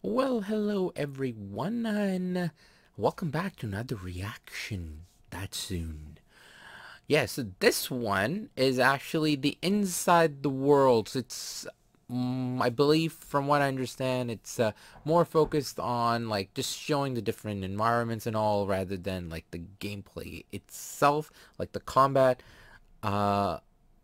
Well, hello everyone, and welcome back to another reaction that soon. Yes, yeah, so this one is actually the Inside the Worlds. It's, um, I believe, from what I understand, it's uh, more focused on like just showing the different environments and all, rather than like the gameplay itself, like the combat. Uh,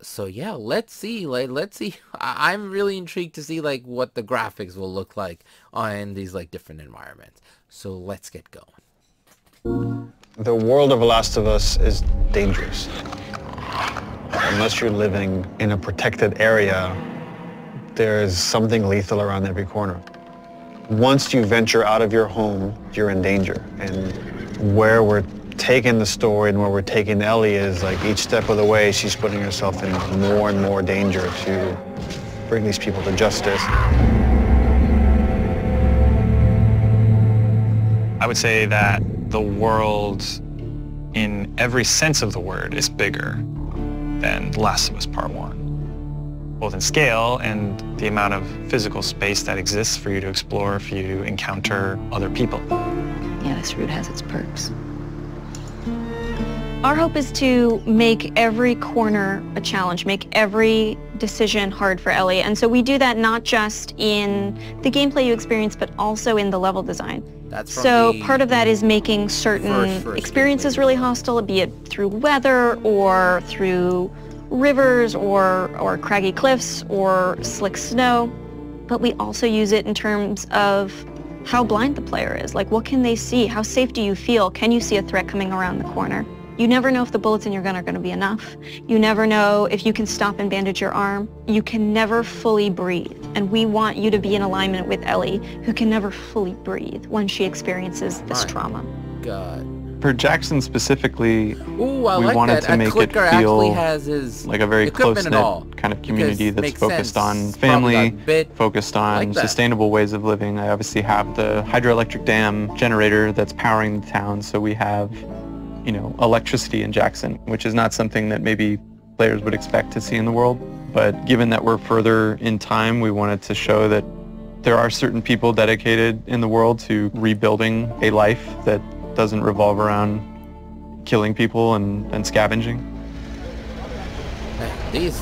so yeah, let's see. Like, let's see. I- am really intrigued to see like what the graphics will look like on these like different environments. So let's get going. The world of Last of Us is dangerous. Unless you're living in a protected area, there's something lethal around every corner. Once you venture out of your home, you're in danger. And where we're taking the story and where we're taking Ellie is like each step of the way she's putting herself in more and more danger to bring these people to justice. I would say that the world in every sense of the word is bigger than Last of Us Part 1. Both in scale and the amount of physical space that exists for you to explore, for you to encounter other people. Yeah, this route has its perks. Our hope is to make every corner a challenge, make every decision hard for Ellie. And so we do that not just in the gameplay you experience, but also in the level design. so part of that is making certain first, first experiences really hostile, be it through weather or through rivers or, or craggy cliffs or slick snow. But we also use it in terms of how blind the player is. Like, what can they see? How safe do you feel? Can you see a threat coming around the corner? You never know if the bullets in your gun are going to be enough. You never know if you can stop and bandage your arm. You can never fully breathe. And we want you to be in alignment with Ellie, who can never fully breathe when she experiences this My trauma. God. For Jackson specifically, Ooh, we like wanted that. to a make it feel like a very close-knit kind of community that's focused sense. on family, focused on like sustainable ways of living. I obviously have the hydroelectric dam generator that's powering the town, so we have you know, electricity in Jackson, which is not something that maybe players would expect to see in the world. But given that we're further in time, we wanted to show that there are certain people dedicated in the world to rebuilding a life that doesn't revolve around killing people and, and scavenging. These,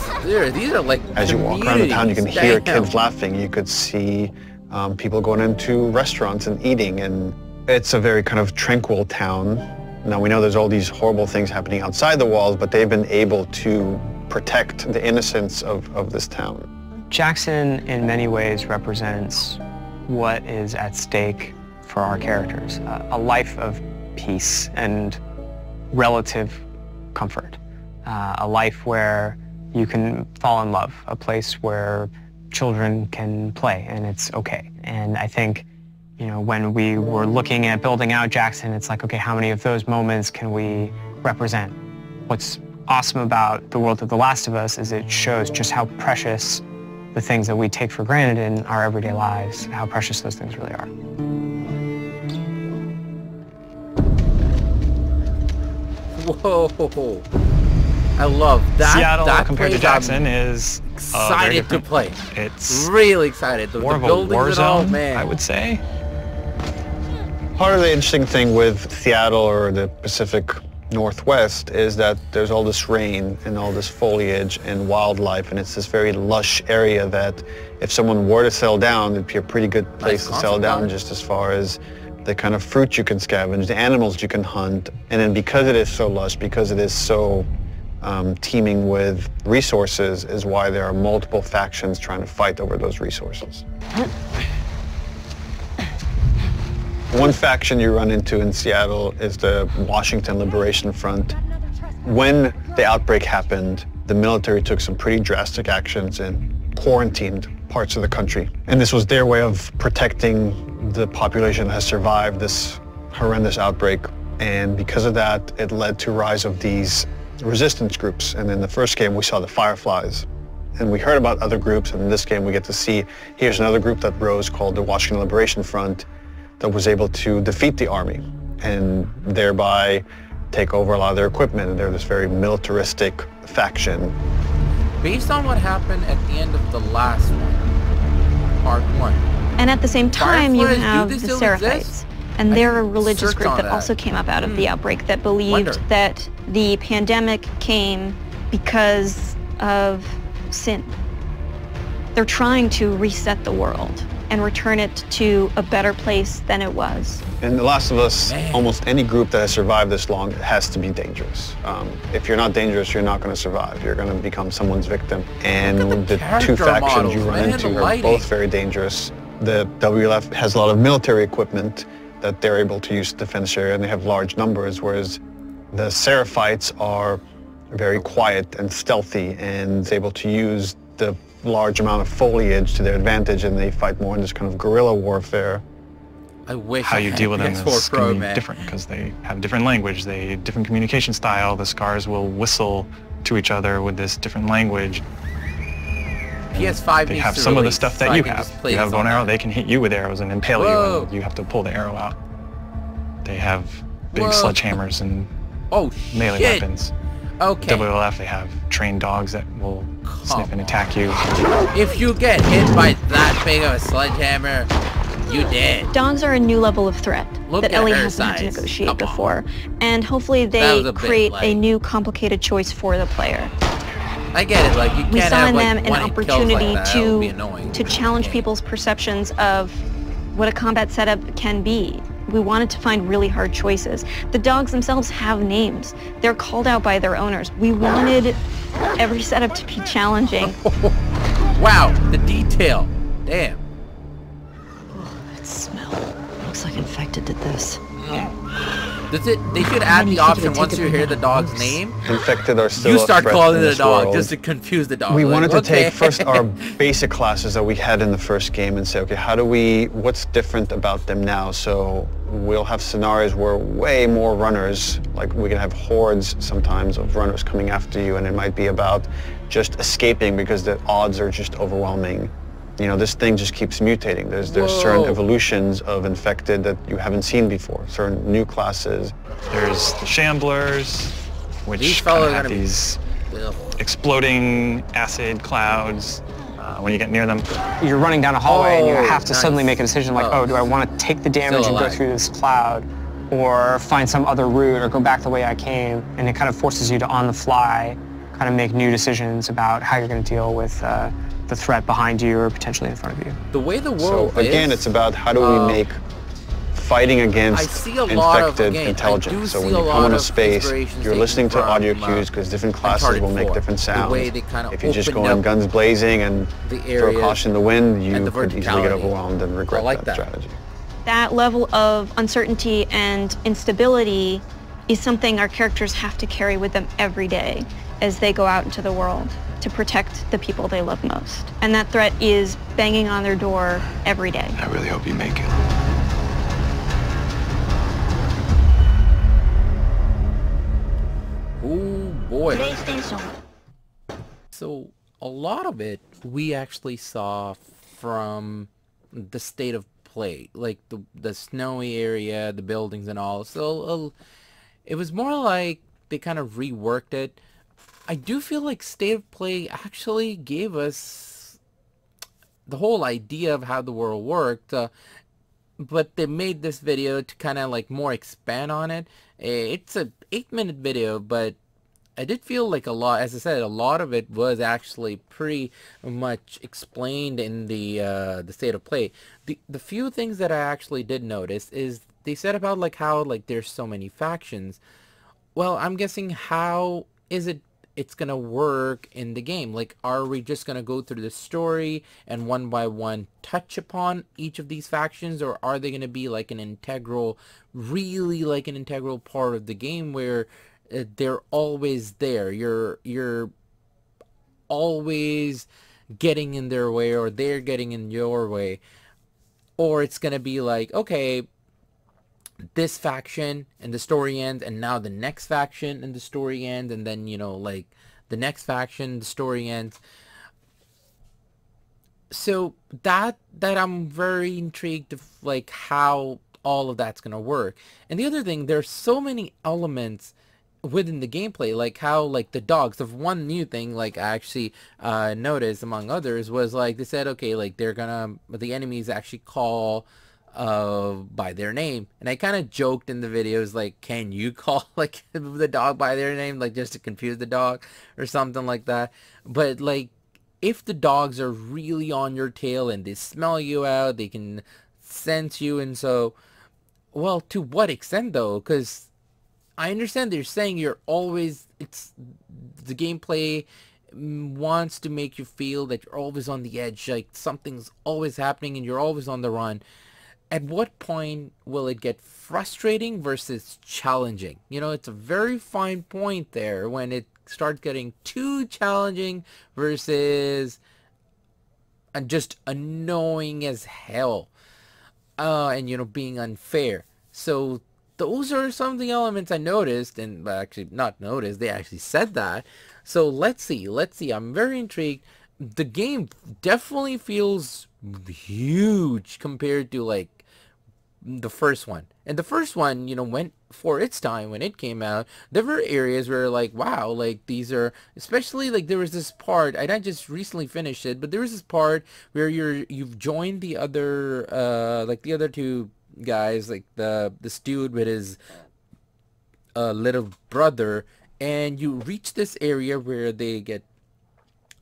these are like As you walk around the town, you can hear kids laughing. You could see um, people going into restaurants and eating. And it's a very kind of tranquil town now we know there's all these horrible things happening outside the walls, but they've been able to protect the innocence of, of this town. Jackson in many ways represents what is at stake for our characters, uh, a life of peace and relative comfort, uh, a life where you can fall in love, a place where children can play and it's okay. And I think you know, when we were looking at building out Jackson, it's like, okay, how many of those moments can we represent? What's awesome about the world of The Last of Us is it shows just how precious the things that we take for granted in our everyday lives, how precious those things really are. Whoa. I love that. Seattle that compared to Jackson I'm is uh, excited to play. It's really excited. The, more the of a war zone, all, man. I would say. Part of the interesting thing with Seattle or the Pacific Northwest is that there's all this rain and all this foliage and wildlife, and it's this very lush area that if someone were to settle down, it'd be a pretty good place nice to settle down just as far as the kind of fruit you can scavenge, the animals you can hunt, and then because it is so lush, because it is so um, teeming with resources is why there are multiple factions trying to fight over those resources. One faction you run into in Seattle is the Washington Liberation Front. When the outbreak happened, the military took some pretty drastic actions and quarantined parts of the country. And this was their way of protecting the population that has survived this horrendous outbreak. And because of that, it led to rise of these resistance groups. And in the first game, we saw the Fireflies. And we heard about other groups, and in this game we get to see, here's another group that rose called the Washington Liberation Front that was able to defeat the army and thereby take over a lot of their equipment. And they're this very militaristic faction. Based on what happened at the end of the last one, part one, And at the same time, you have the Seraphites. And they're a religious group that, that, also came up out of mm. the hmm. outbreak that believed Wonder. that the pandemic came because of sin. They're trying to reset the world and return it to a better place than it was. In The Last of Us, Man. almost any group that has survived this long has to be dangerous. Um, if you're not dangerous, you're not going to survive. You're going to become someone's victim. And the, the two factions models, you run man, into are both very dangerous. The WLF has a lot of military equipment that they're able to use to defend this area, and they have large numbers, whereas the Seraphites are very quiet and stealthy and able to use the large amount of foliage to their advantage and they fight more in this kind of guerrilla warfare. I wish how I you deal with them is Pro, going to be different because they have different language, they different communication style. The scars will whistle to each other with this different language. PS5 they have some of the stuff that so you have. You have a bow arrow, they can hit you with arrows and impale Whoa. you and you have to pull the arrow out. They have big Whoa. sledgehammers and oh, melee shit. weapons. Okay. WLF, they have trained dogs that will Come sniff and attack you. If you get hit by that big of a sledgehammer, you dead. Dogs are a new level of threat Look that Ellie hasn't had to negotiate before. And hopefully they create a new complicated choice for the player. I get it, like you can't we saw in them an opportunity like to to challenge people's perceptions of what a combat setup can be. We wanted to find really hard choices. The dogs themselves have names. They're called out by their owners. We wanted every setup to be challenging. wow, the detail. Damn. Oh, that smell. Looks like infected did this. Mm. Does it? They should add the option once you hear the dog's name. Infected are still. You start calling the dog world. just to confuse the dog. We like, wanted to okay. take first our basic classes that we had in the first game and say, okay, how do we? What's different about them now? So we'll have scenarios where way more runners, like we can have hordes sometimes of runners coming after you, and it might be about just escaping because the odds are just overwhelming you know, this thing just keeps mutating. There's there's Whoa. certain evolutions of infected that you haven't seen before, certain new classes. There's the shamblers, which these have these exploding acid clouds. Uh, when you get near them. You're running down a hallway oh, and you oh, have to nice. suddenly make a decision like, oh, oh do I want to take the damage and go through this cloud or find some other route or go back the way I came? And it kind of forces you to, on the fly, kind of make new decisions about how you're going to deal with uh, the threat behind you or potentially in front of you. The way the world so again, is, it's about how do we uh, make fighting against infected of, again, intelligence. So when you come into space, you're listening to audio uh, cues because different classes will make different sounds. if you just go in guns blazing and throw caution in the wind, you the could easily get overwhelmed and regret like that, that strategy. That level of uncertainty and instability is something our characters have to carry with them every day as they go out into the world to protect the people they love most. And that threat is banging on their door every day. I really hope you make it. Oh boy. So a lot of it we actually saw from the state of play, like the the snowy area, the buildings and all. So uh, it was more like they kind of reworked it I do feel like State of Play actually gave us the whole idea of how the world worked, uh, but they made this video to kind of like more expand on it. It's a 8 minute video, but I did feel like a lot, as I said, a lot of it was actually pretty much explained in the uh, the state of play. The the few things that I actually did notice is they said about like how like there's so many factions. Well, I'm guessing how is it it's going to work in the game? Like, are we just going to go through the story and one by one touch upon each of these factions? Or are they going to be like an integral, really like an integral part of the game where uh, they're always there? You're, you're always getting in their way or they're getting in your way. Or it's going to be like, okay, this faction and the story ends and now the next faction and the story ends and then you know like the next faction the story ends. So that that I'm very intrigued of like how all of that's gonna work. And the other thing there's so many elements within the gameplay like how like the dogs. The one new thing like i actually uh noticed among others was like they said okay like they're gonna the enemies actually call uh by their name. And i kind of joked in the videos like can you call like the dog by their name like just to confuse the dog or something like that? But like if the dogs are really on your tail and they smell you out they can sense you and so well to what extent though? Because I understand they're saying you're always, it's, the gameplay wants to make you feel that you're always on the edge, like something's always happening and you're always on the run. At what point will it get frustrating versus challenging? You know, it's a very fine point there when it starts getting too challenging versus uh, just annoying as hell. Uh, and, you know, being unfair. So those are some of the elements I noticed, and actually not noticed, they actually said that. So let's see, let's see, I'm very intrigued. The game definitely feels huge compared to like the first one. And the first one, you know, went for its time when it came out, there were areas where like, wow, like these are, especially like there was this part, I just recently finished it, but there was this part where you're, you've joined the other, uh, like the other two guys, like the this dude with his uh, little brother, and you reach this area where they get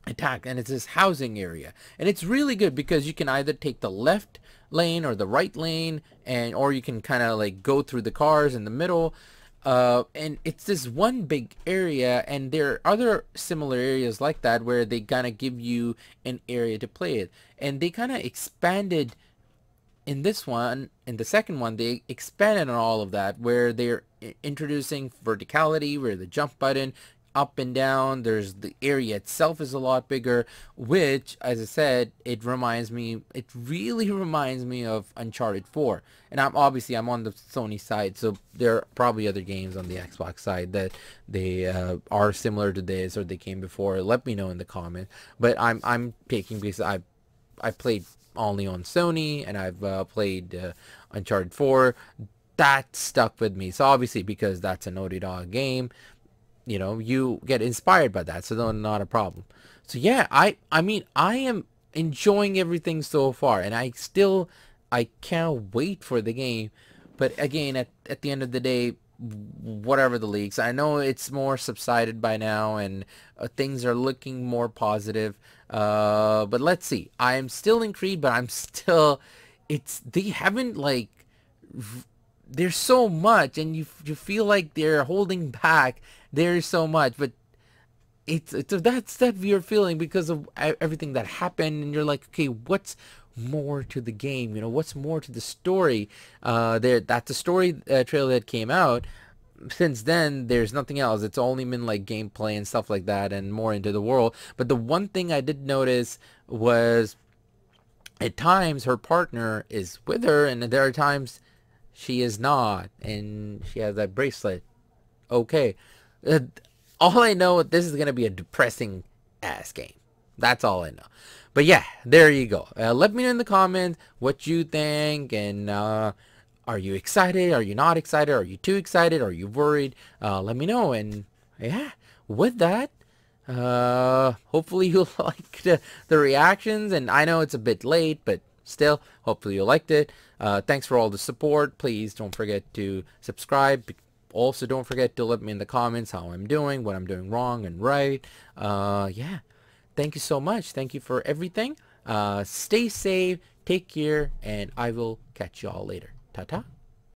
attacked, and it's this housing area, and it's really good because you can either take the left lane or the right lane, and or you can kind of like go through the cars in the middle. Uh, and it's this one big area and there are other similar areas like that where they kind of give you an area to play it and they kind of expanded in this one, in the second one, they expanded on all of that where they're introducing verticality, where the jump button, up and down, there's the area itself is a lot bigger, which, as I said, it reminds me, it really reminds me of Uncharted 4. And I'm obviously, I'm on the Sony side, so there are probably other games on the Xbox side that they uh, are similar to this or they came before. Let me know in the comments. But I'm, I'm picking because I, I played only on Sony, and I've uh, played uh, Uncharted 4. That stuck with me. So obviously, because that's a Naughty Dog game, you know, you get inspired by that. So no, not a problem. So yeah, I I mean, I am enjoying everything so far, and I still I can't wait for the game. But again, at at the end of the day, whatever the leaks. I know it's more subsided by now and uh, things are looking more positive. Uh, but let's see. I'm still intrigued, but I'm still, it's, they haven't like, there's so much and you, you feel like they're holding back. There's so much, but it's, it's that's that you're feeling because of everything that happened and you're like, okay, what's, more to the game? You know what's more to the story? Uh there that's a story uh, trailer that came out. Since then there's nothing else. It's only been like gameplay and stuff like that and more into the world. But the one thing i did notice was at times her partner is with her and there are times she is not and she has that bracelet okay uh, all i know this is going to be a depressing ass game that's all i know but yeah, there you go. Uh, let me know in the comments what you think and uh, are you excited? Are you not excited? Are you too excited? Are you worried? Uh, let me know. And yeah, with that, uh, hopefully you liked the, the reactions. And I know it's a bit late, but still, hopefully you liked it. Uh, thanks for all the support. Please don't forget to subscribe. Also, don't forget to let me in the comments how I'm doing, what I'm doing wrong and right. Uh, yeah thank you so much. Thank you for everything. Uh, stay safe, take care, and I will catch you all later. Ta-ta.